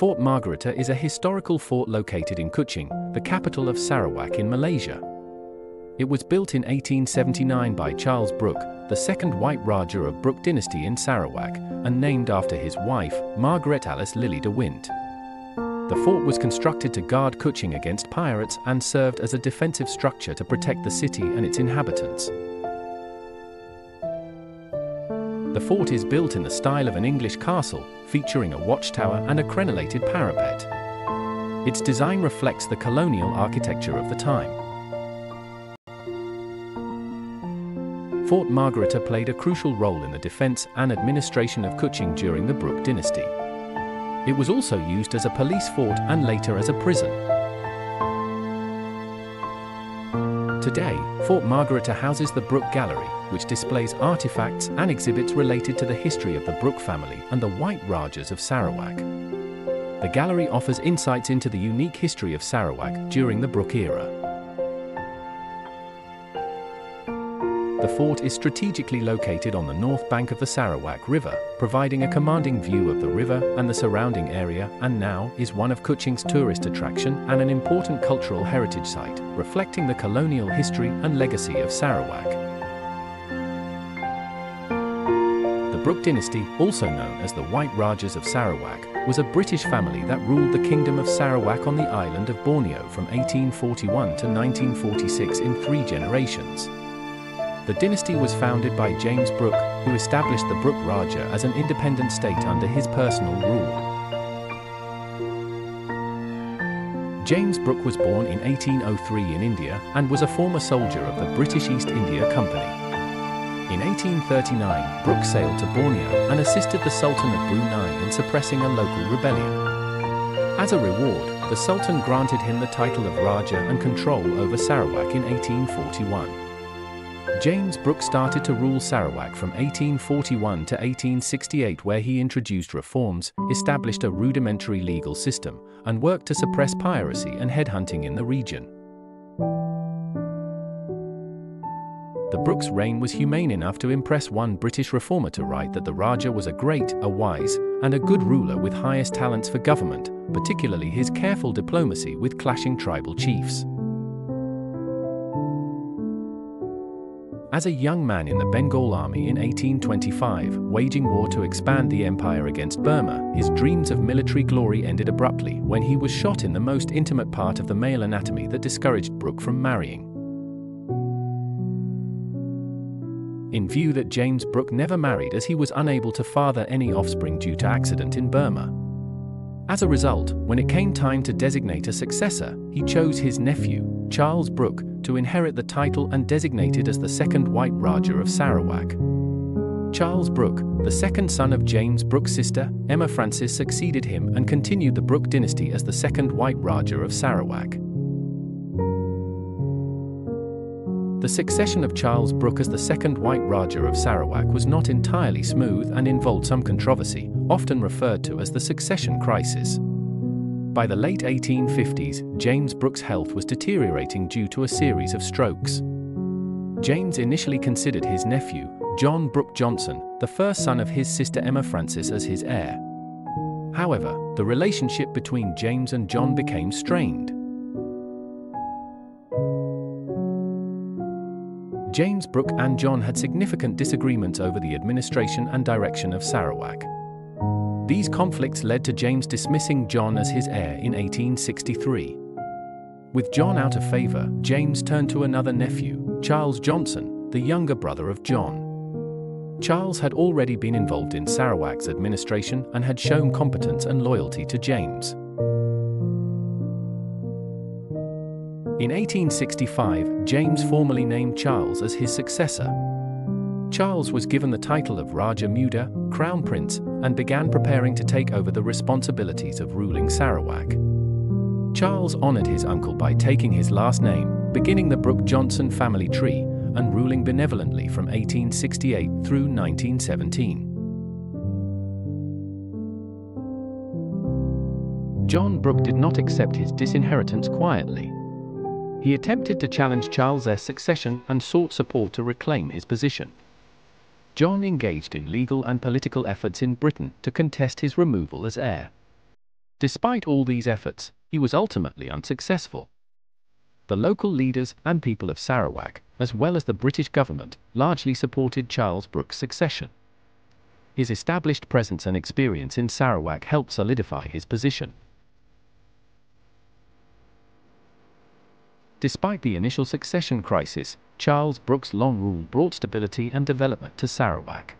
Fort Margherita is a historical fort located in Kuching, the capital of Sarawak in Malaysia. It was built in 1879 by Charles Brooke, the second White Raja of Brooke dynasty in Sarawak, and named after his wife, Margaret Alice Lily de Windt. The fort was constructed to guard Kuching against pirates and served as a defensive structure to protect the city and its inhabitants. Fort is built in the style of an English castle, featuring a watchtower and a crenellated parapet. Its design reflects the colonial architecture of the time. Fort Margherita played a crucial role in the defense and administration of Kuching during the Brooke dynasty. It was also used as a police fort and later as a prison. Today, Fort Margherita houses the Brooke Gallery, which displays artifacts and exhibits related to the history of the Brooke family and the White Rajas of Sarawak. The gallery offers insights into the unique history of Sarawak during the Brooke era. The fort is strategically located on the north bank of the Sarawak River, providing a commanding view of the river and the surrounding area, and now is one of Kuching's tourist attraction and an important cultural heritage site, reflecting the colonial history and legacy of Sarawak. The Brooke dynasty, also known as the White Rajas of Sarawak, was a British family that ruled the Kingdom of Sarawak on the island of Borneo from 1841 to 1946 in three generations. The dynasty was founded by James Brooke, who established the Brooke Raja as an independent state under his personal rule. James Brooke was born in 1803 in India and was a former soldier of the British East India Company. In 1839, Brooke sailed to Borneo and assisted the Sultan of Brunei in suppressing a local rebellion. As a reward, the Sultan granted him the title of Raja and control over Sarawak in 1841. James Brooke started to rule Sarawak from 1841 to 1868 where he introduced reforms, established a rudimentary legal system, and worked to suppress piracy and headhunting in the region. The Brooke's reign was humane enough to impress one British reformer to write that the Raja was a great, a wise, and a good ruler with highest talents for government, particularly his careful diplomacy with clashing tribal chiefs. As a young man in the Bengal Army in 1825, waging war to expand the empire against Burma, his dreams of military glory ended abruptly when he was shot in the most intimate part of the male anatomy that discouraged Brooke from marrying. In view that James Brooke never married as he was unable to father any offspring due to accident in Burma. As a result, when it came time to designate a successor, he chose his nephew, Charles Brooke, to inherit the title and designated as the second White Raja of Sarawak. Charles Brooke, the second son of James Brooke's sister, Emma Frances succeeded him and continued the Brooke dynasty as the second White Raja of Sarawak. The succession of Charles Brooke as the second White Raja of Sarawak was not entirely smooth and involved some controversy, often referred to as the succession crisis. By the late 1850s, James Brooke's health was deteriorating due to a series of strokes. James initially considered his nephew, John Brooke Johnson, the first son of his sister Emma Frances as his heir. However, the relationship between James and John became strained. James Brooke and John had significant disagreements over the administration and direction of Sarawak. These conflicts led to James dismissing John as his heir in 1863. With John out of favor, James turned to another nephew, Charles Johnson, the younger brother of John. Charles had already been involved in Sarawak's administration and had shown competence and loyalty to James. In 1865, James formally named Charles as his successor. Charles was given the title of Raja Muda, Crown Prince, and began preparing to take over the responsibilities of ruling Sarawak. Charles honored his uncle by taking his last name, beginning the Brooke Johnson family tree, and ruling benevolently from 1868 through 1917. John Brooke did not accept his disinheritance quietly. He attempted to challenge Charles' succession and sought support to reclaim his position. John engaged in legal and political efforts in Britain to contest his removal as heir. Despite all these efforts, he was ultimately unsuccessful. The local leaders and people of Sarawak, as well as the British government, largely supported Charles Brooke's succession. His established presence and experience in Sarawak helped solidify his position. Despite the initial succession crisis, Charles Brooke's long rule brought stability and development to Sarawak.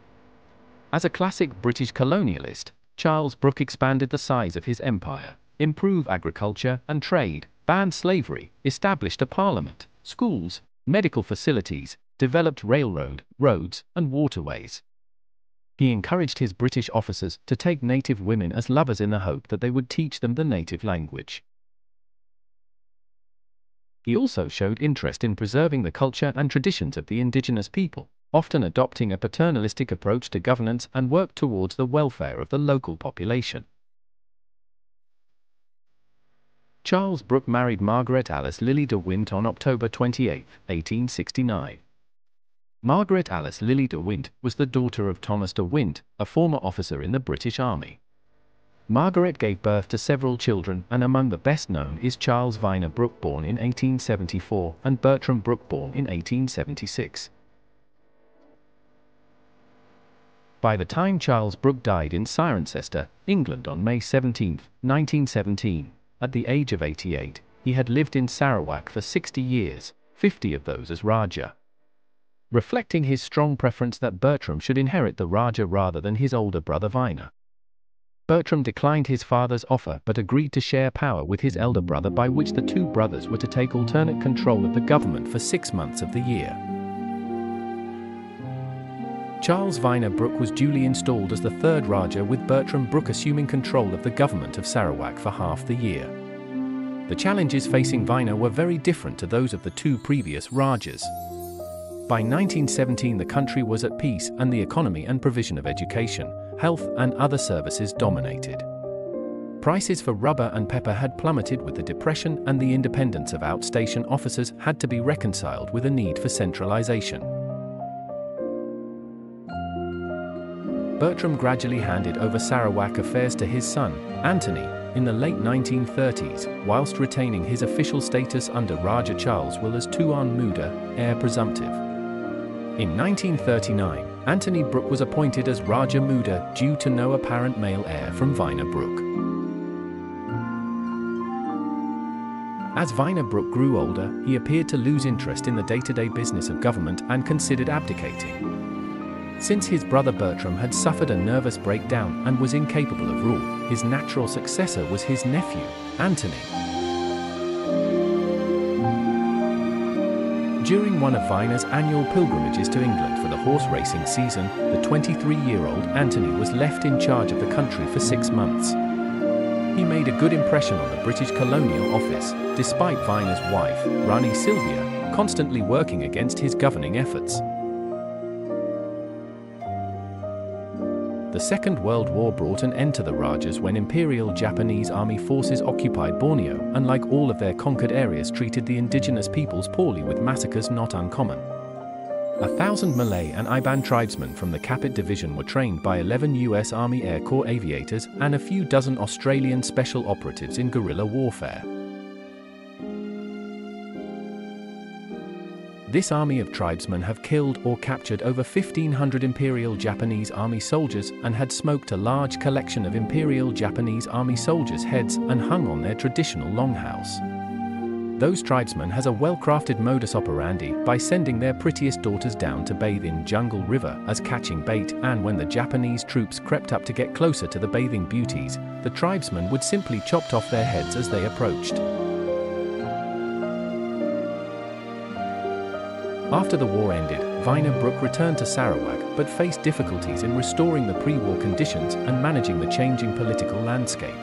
As a classic British colonialist, Charles Brooke expanded the size of his empire, improved agriculture and trade, banned slavery, established a parliament, schools, medical facilities, developed railroad, roads, and waterways. He encouraged his British officers to take native women as lovers in the hope that they would teach them the native language. He also showed interest in preserving the culture and traditions of the indigenous people, often adopting a paternalistic approach to governance and worked towards the welfare of the local population. Charles Brooke married Margaret Alice Lily de Windt on October 28, 1869. Margaret Alice Lily de Windt was the daughter of Thomas de Windt, a former officer in the British Army. Margaret gave birth to several children and among the best known is Charles Vyner Brooke born in 1874 and Bertram Brooke born in 1876. By the time Charles Brooke died in Cirencester, England on May 17, 1917, at the age of 88, he had lived in Sarawak for 60 years, 50 of those as Raja. Reflecting his strong preference that Bertram should inherit the Raja rather than his older brother Vyner. Bertram declined his father's offer but agreed to share power with his elder brother by which the two brothers were to take alternate control of the government for six months of the year. Charles Vyner Brooke was duly installed as the third Raja with Bertram Brooke assuming control of the government of Sarawak for half the year. The challenges facing Vyner were very different to those of the two previous Rajas. By 1917 the country was at peace and the economy and provision of education, health and other services dominated. Prices for rubber and pepper had plummeted with the Depression and the independence of outstation officers had to be reconciled with a need for centralization. Bertram gradually handed over Sarawak affairs to his son, Anthony, in the late 1930s, whilst retaining his official status under Raja Charles Will as Tuan Muda, heir presumptive. In 1939, Anthony Brooke was appointed as Raja Muda due to no apparent male heir from Vyner Brooke. As Vyner Brooke grew older, he appeared to lose interest in the day-to-day business of government and considered abdicating. Since his brother Bertram had suffered a nervous breakdown and was incapable of rule, his natural successor was his nephew, Anthony. During one of Vyner's annual pilgrimages to England for the horse racing season, the 23-year-old Anthony was left in charge of the country for six months. He made a good impression on the British Colonial Office, despite Vyner's wife, Rani Sylvia, constantly working against his governing efforts. The Second World War brought an end to the Rajas when Imperial Japanese Army forces occupied Borneo and like all of their conquered areas treated the indigenous peoples poorly with massacres not uncommon. A thousand Malay and Iban tribesmen from the Kapit Division were trained by 11 US Army Air Corps aviators and a few dozen Australian special operatives in guerrilla warfare. This army of tribesmen have killed or captured over 1,500 Imperial Japanese Army soldiers and had smoked a large collection of Imperial Japanese Army soldiers' heads and hung on their traditional longhouse. Those tribesmen has a well-crafted modus operandi by sending their prettiest daughters down to bathe in Jungle River as catching bait and when the Japanese troops crept up to get closer to the bathing beauties, the tribesmen would simply chopped off their heads as they approached. After the war ended, Vyner Brooke returned to Sarawak but faced difficulties in restoring the pre-war conditions and managing the changing political landscape.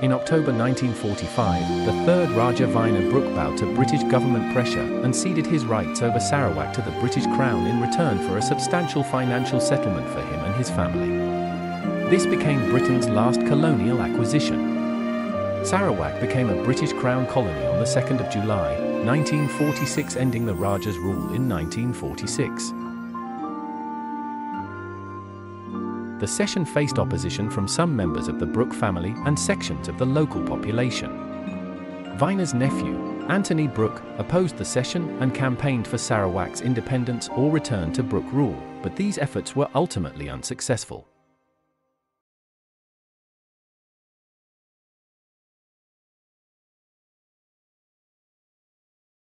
In October 1945, the third Raja Vyner Brooke bowed to British government pressure and ceded his rights over Sarawak to the British Crown in return for a substantial financial settlement for him and his family. This became Britain's last colonial acquisition. Sarawak became a British Crown colony on the 2nd of July, 1946 ending the Raja's rule in 1946. the cession faced opposition from some members of the Brooke family and sections of the local population. Vyner's nephew, Anthony Brooke, opposed the cession and campaigned for Sarawak's independence or return to Brooke rule, but these efforts were ultimately unsuccessful.